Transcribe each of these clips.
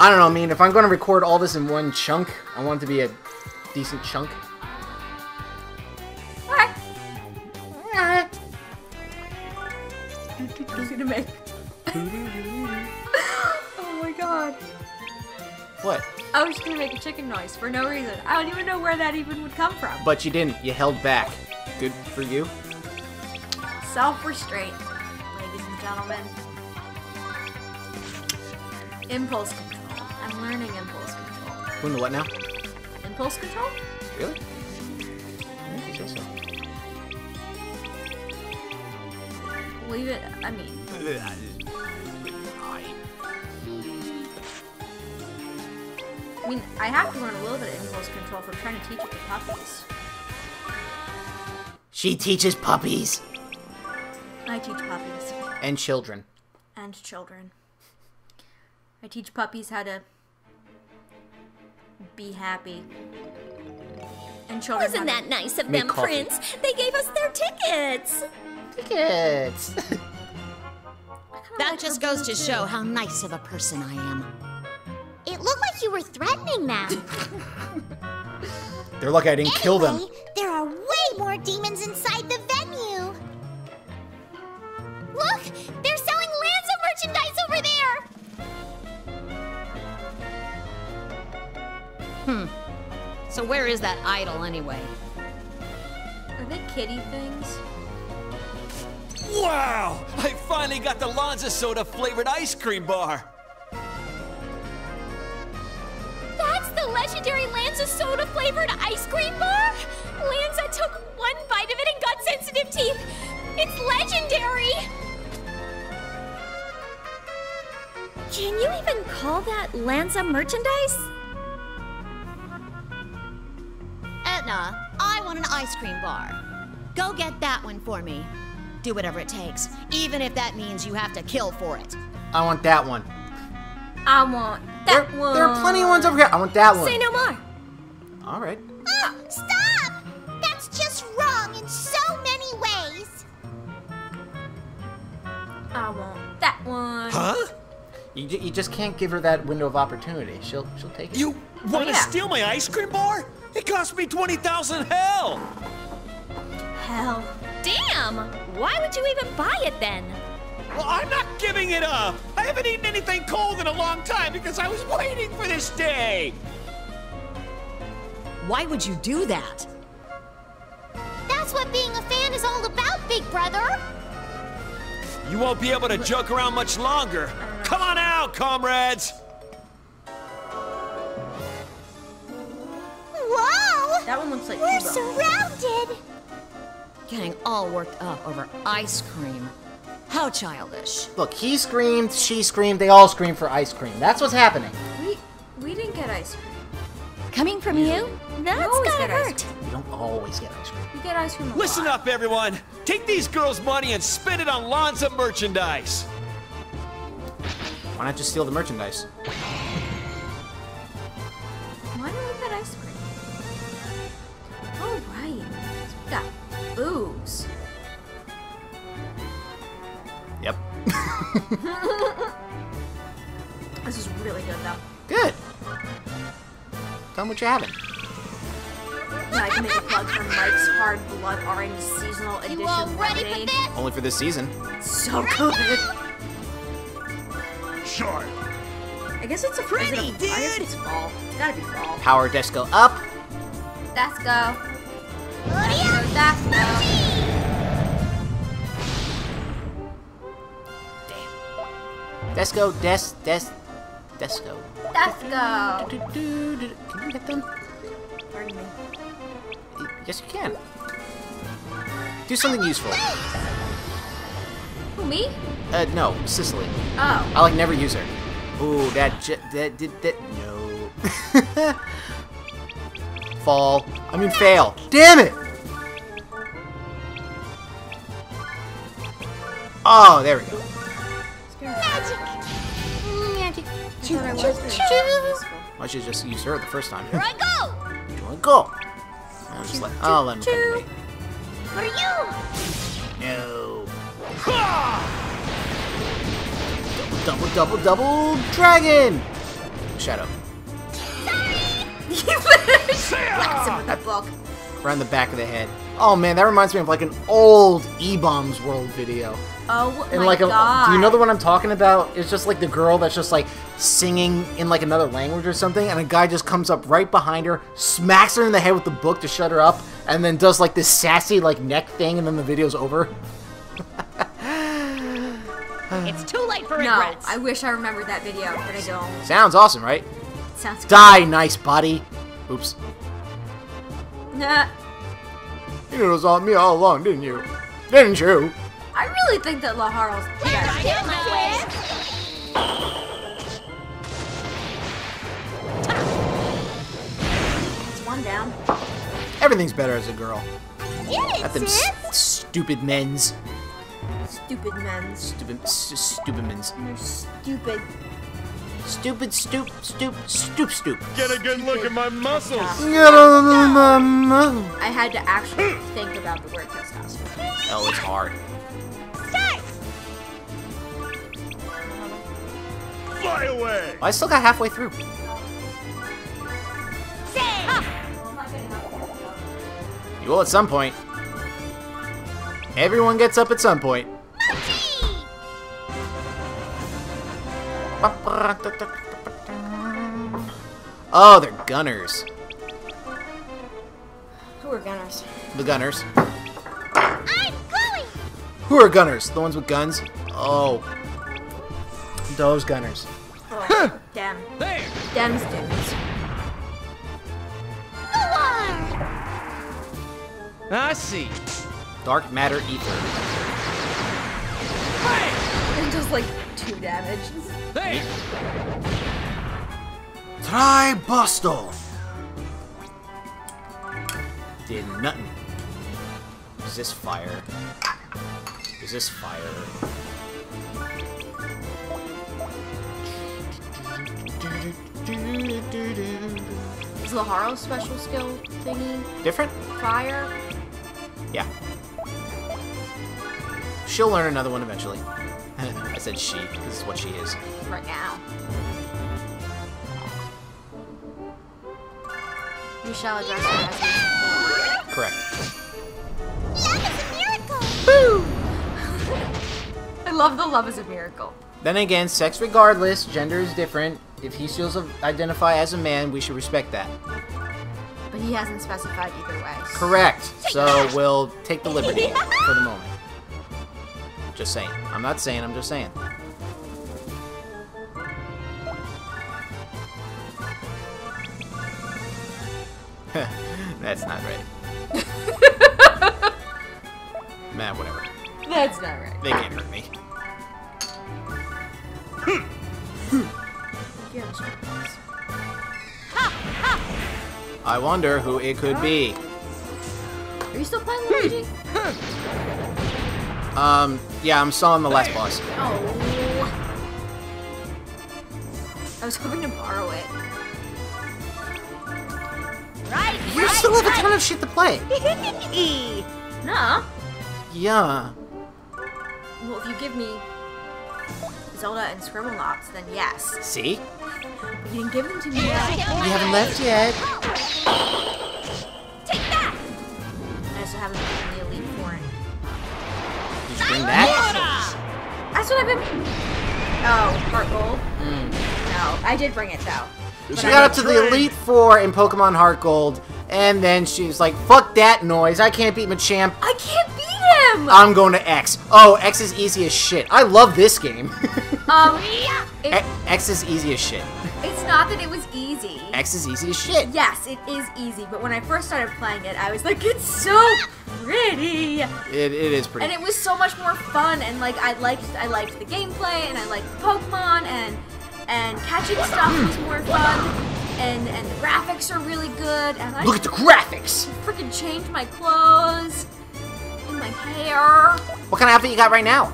I don't know, I mean, if I'm going to record all this in one chunk, I want it to be a decent chunk. What? I was gonna make. oh my god. What? I was just gonna make a chicken noise for no reason. I don't even know where that even would come from. But you didn't. You held back. Good for you. Self restraint, ladies and gentlemen. Impulse control. I'm learning impulse control. Doing the what now? Impulse control? Really? I think so. Leave it. I mean, I mean, I have to learn a little bit of impulse control I'm trying to teach it to puppies. She teaches puppies I teach puppies and children. and children. I teach puppies how to be happy. And children Wasn't that nice of them, coffee. Prince? They gave us their tickets. Tickets. That like just goes to too. show how nice of a person I am. It looked like you were threatening them. They're lucky I didn't kill them. There are way more demons inside the So where is that idol anyway? Are they kitty things? Wow! I finally got the Lanza soda flavored ice cream bar. That's the legendary Lanza soda flavored ice cream bar? Lanza took one bite of it and got sensitive teeth. It's legendary. Can you even call that Lanza merchandise? Etna, I want an ice cream bar. Go get that one for me. Do whatever it takes, even if that means you have to kill for it. I want that one. I want There, that one. there are plenty of ones over here. I want that one. Say no more. All right. Oh, stop! That's just wrong in so many ways. I want that one. Huh? You, you just can't give her that window of opportunity. She'll she'll take it. You want to oh, Yeah. steal my ice cream bar? It cost me 20,000 hell! Hell. Damn! Why would you even buy it then? Well, I'm not giving it up! I haven't eaten anything cold in a long time because I was waiting for this day! Why would you do that? That's what being a fan is all about, Big Brother. You won't be able to joke around much longer. Come on out, comrades! Looks like We're Kubo. surrounded. Getting all worked up over ice cream. How childish. Look, he screamed, she screamed, they all screamed for ice cream. That's what's happening. We we didn't get ice cream. Coming from you? That's always gotta hurt. We don't always get ice cream. We get ice cream. A Listen lot. up, everyone! Take these girls' money and spend it on Lanza merchandise! Why not just steal the merchandise? Got booze. Yep. This is really good though. Good. Tell them what you're having. Yeah, I can make a plug for Mike's Hard Blood Orange Seasonal Edition You all ready for this? Only for this season. So good. Sure. I guess it's a Pretty, is it a- I guess dude. it's fall. It's gotta be fall. Power disco up. Let's go. Let's go. Desco, des, des, desco. Let's go. Do, do, do, do. Can you get them? Pardon me. Yes, you can. Do something useful. Who, me? Uh, no, Sicily. Oh. I like never use her. Ooh, that j- that did that, no. Fall. I mean fail. Damn it! Oh, there we go. Magic. Magic. I thought I was doing something useful. I should just use her the first time. Here I go. You wanna go? I'll just let, I'll oh, let him come to me. For you. No. Double, double, double double dragon! Shadow. Blast him with the book. Around the back of the head. Oh man, that reminds me of like an old eBaum's World video. Oh And my like, a, god. do you know the one I'm talking about? It's just like the girl that's just like singing in like another language or something, and a guy just comes up right behind her, smacks her in the head with the book to shut her up, and then does like this sassy like neck thing, and then the video's over. It's too late for No, regrets. I wish I remembered that video, but I don't. Sounds awesome, right? Sounds good. Die, nice buddy. Oops. Nah. You knew it was all me all along, didn't you? Didn't you? I really think that Laharl's better. Get my whip. It's one down. Everything's better as a girl. Get Not it, them sis. s- stupid men's. Stupid men's. Stupid, s- stupid men's. They're stupid. Stupid, stoop, stoop, stoop, stoop. Get a good look at my muscles. Oh, I had to actually think about the word testosterone. Oh, it's hard. Start. Fly away. I still got halfway through. You will at some point. Everyone gets up at some point. Oh, they're gunners. Who are gunners? The gunners. I'm Chloe. Who are gunners? The ones with guns? Oh. Those gunners. Oh, damn. There. Dem's dudes. Noir. I see. Dark matter ether. And just like two damage. There. Try Busto. Did nothing. Resist fire. Resist fire. Is Laharl's special skill thingy Different? fire? Yeah. She'll learn another one eventually. I said she, This is what she is. Right now. You shall address her as Correct. Love is a miracle. Boo! I love the love is a miracle. Then again, sex regardless, gender is different. If he feels to identify as a man, we should respect that. But he hasn't specified either way. Correct. So we'll take the liberty for the moment. Just saying. I'm not saying, I'm just saying. That's not right. Man, whatever. That's not right. They can't hurt me. I'm sure it is. I wonder who it could be. Are you still playing Luigi? Um, yeah, I'm still on the last boss. Oh. I was hoping to borrow it. Right. You still have a ton of shit to play. Nah. Yeah. Well, if you give me Zelda and Scribblenauts, then yes. See? But you didn't give them to me yet. We haven't left yet. Take that. I also haven't bring that? That's what I've been. Oh, Heart Gold? Mm. No, I did bring it though. But She I got up to didn't- the Elite Four in Pokemon Heart Gold, and then she's like, fuck that noise, I can't beat Machamp. I can't beat him! I'm going to X. Oh, X is easy as shit. I love this game. Um, it, X is easy as shit. it's not that it was easy. X is easy as shit. Yes, it is easy, but when I first started playing it, I was like, it's so pretty! It, it is pretty. And it was so much more fun, and like I liked, I liked the gameplay, and I liked Pokemon, and and catching stuff was more fun, and and the graphics are really good, and I Look at the graphics. freaking changed my clothes, and my hair. What kind of outfit you got right now?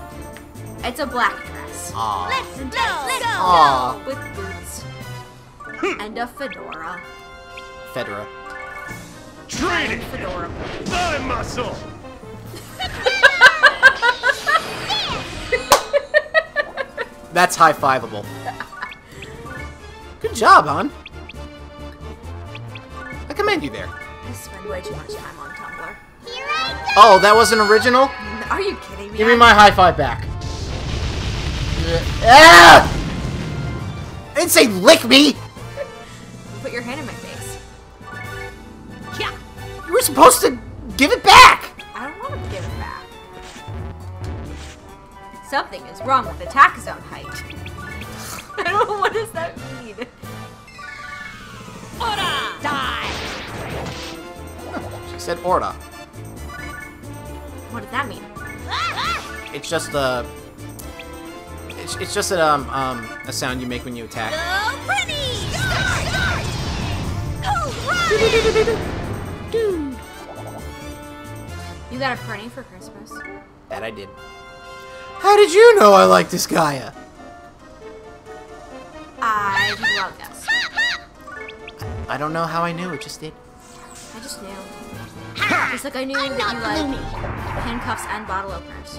It's a black dress Aw. Let's go. Let's go. Aw. with boots and a fedora. Fedora. Training! Fedora. Thigh muscle. That's high fiveable. Good job, hon. I commend you there. I spend way too much time on Tumblr. Here I Oh, that wasn't original? Are you kidding me? Give me my high five back. Ah! I didn't say lick me! Put your hand in my face. Yeah. You were supposed to give it back! I don't want to give it back. Something is wrong with attack zone height. I don't know what does that mean. Ora! Die! She said Orda. What does that mean? It's just a... It's, it's just a, um, um, a sound you make when you attack. Go pretty! Start! Start! You got a printing for Christmas? That I did. How did you know I like this Gaia? I love this. I don't know how I knew, it just did. I just knew. Just like I knew that you like handcuffs and bottle openers.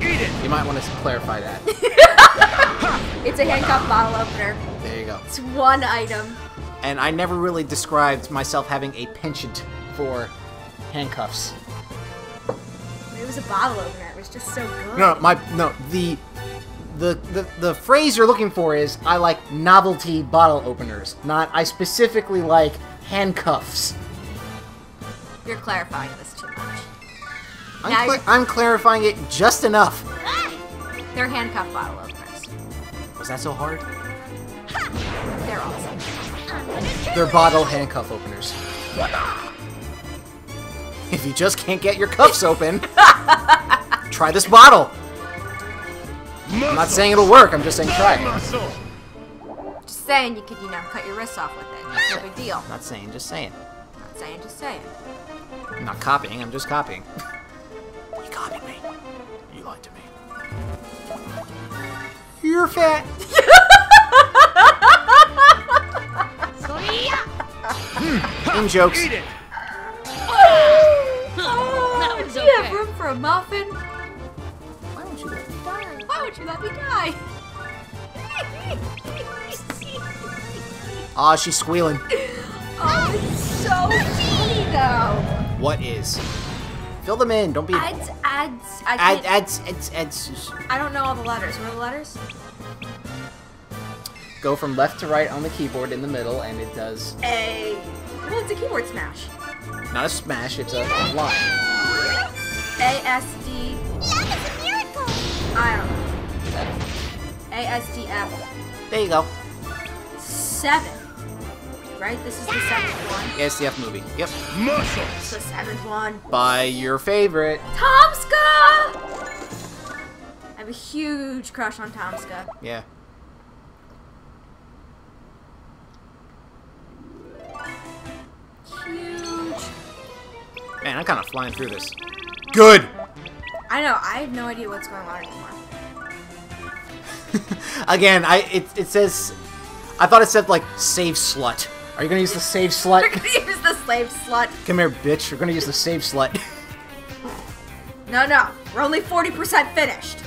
Eat it! You might want to clarify that. It's a handcuff bottle opener. There you go. It's one item. And I never really described myself having a penchant for handcuffs. It was a bottle opener. It was just so good. No, my no the the the the phrase you're looking for is I like novelty bottle openers, not I specifically like handcuffs. You're clarifying this too much. I'm, Now I'm clarifying it just enough. They're handcuff bottle openers. Was that so hard? They're awesome. They're bottle handcuff openers. If you just can't get your cuffs open, try this bottle. I'm not saying it'll work. I'm just saying try it. Just saying you could, you know, cut your wrists off with it. It's no big deal. Not saying, just saying. Not saying, just saying. I'm not copying. I'm just copying. you copied me. You lied to me. You're fat. In jokes. Eat it! Oh, that was Do you have room for a muffin? Why would you let me die? Why would you let me die? Aw, she's squealing. oh, it's so funny though. What is? Fill them in. Don't be. Ads, ads, I Add, can't. ads, ads, ads. I don't know all the letters. What are the letters? Go from left to right on the keyboard in the middle, and it does A. Well, it's a keyboard smash. not a smash. It's a line. A S D. That is a miracle! I don't know. A S D F There you go. seven. Right? This is the seventh one. SDF movie. Yep. It's Muscles! the seventh one. By your favorite. Tomska! I have a huge crush on Tomska. Yeah. I'm kind of flying through this. Good. I know. I have no idea what's going on anymore. Again, I it, it says. I thought it said like save slut. Are you gonna use the save slut? We're gonna use the slave slut. Come here, bitch. We're gonna use the save slut. No, no. We're only 40% finished.